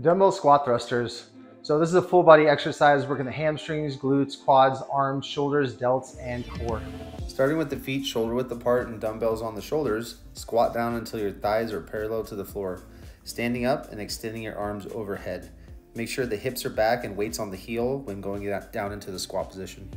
Dumbbell squat thrusters. So this is a full body exercise working the hamstrings, glutes, quads, arms, shoulders, delts, and core. Starting with the feet shoulder width apart and dumbbells on the shoulders, squat down until your thighs are parallel to the floor. Standing up and extending your arms overhead. Make sure the hips are back and weights on the heel when going down into the squat position.